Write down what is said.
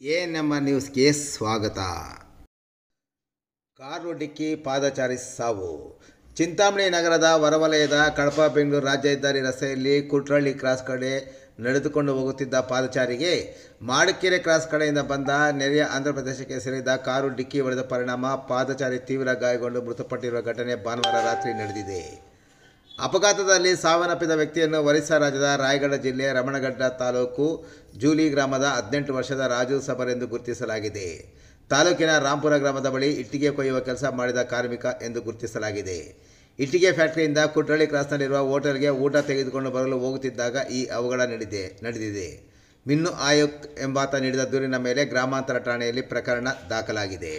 A ನಮ್ಮ ನ್ಯೂಸ್ಗೆ ಸ್ವಾಗತ. ಕಾರು ಡಿಕ್ಕಿ ಪಾದಚಾರಿ ಸಾವು. ಚಿಂತಾಮಣಿ ನಗರದ ಹೊರವಲಯದ ಕಡಪ ಬೆಂಗಳೂರು ರಾಜ್ಯ ಹೆದ್ದಾರಿ ರಸ್ತೆಯಲ್ಲಿ ಕುಟ್ರಳ್ಳಿ ಕ್ರಾಸ್ ಕಡೆ ನಡೆದುಕೊಂಡು ಹೋಗುತ್ತಿದ್ದ ಪಾದಚಾರಿಗೆ ಮಾಡಕೆರೆ ಕ್ರಾಸ್ ಕಡೆಯಿಂದ ಬಂದ ನೆರೆಯ ಆಂಧ್ರಪ್ರದೇಶಕ್ಕೆ ಸೇರಿದ ಕಾರು ಡಿಕ್ಕಿ ಹೊಡೆದ ಪರಿಣಾಮ ಪಾದಚಾರಿ ತೀವ್ರ ಗಾಯಗೊಂಡು ಮೃತಪಟ್ಟಿರುವ ಘಟನೆ ಭಾನುವಾರ ರಾತ್ರಿ ನಡೆದಿದೆ. ಅಪಘಾತದಲ್ಲಿ ಸಾವನ್ನಪ್ಪಿದ ವ್ಯಕ್ತಿಯನ್ನು ಒರಿಸ್ಸಾ ರಾಜ್ಯದ ರಾಯಗಢ ಜಿಲ್ಲೆ ರಮಣಗಡ್ಡ ತಾಲೂಕು ಜೂಲಿ ಗ್ರಾಮದ ಹದಿನೆಂಟು ವರ್ಷದ ರಾಜು ಸಬರ್ ಎಂದು ಗುರುತಿಸಲಾಗಿದೆ. ತಾಲೂಕಿನ ರಾಂಪುರ ಗ್ರಾಮದ ಬಳಿ ಇಟ್ಟಿಗೆ ಕೊಯ್ಯುವ ಕೆಲಸ ಮಾಡಿದ ಕಾರ್ಮಿಕ ಎಂದು ಗುರುತಿಸಲಾಗಿದೆ. ಇಟ್ಟಿಗೆ ಫ್ಯಾಕ್ಟರಿಯಿಂದ ಕುಟ್ರಳ್ಳಿ ಕ್ರಾಸ್ನಲ್ಲಿರುವ ಹೋಟೆಲ್ಗೆ ಊಟ ತೆಗೆದುಕೊಂಡು ಬರಲು ಹೋಗುತ್ತಿದ್ದಾಗ ಈ ಅವಘಡ ನಡೆದಿದೆ ನಡೆದಿದೆ. ಮಿನ್ನು ಆಯುಕ್ ಎಂಬಾತ ನೀಡಿದ ದೂರಿನ ಮೇಲೆ ಗ್ರಾಮಾಂತರ ಠಾಣೆಯಲ್ಲಿ ಪ್ರಕರಣ ದಾಖಲಾಗಿದೆ.